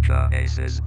The aces.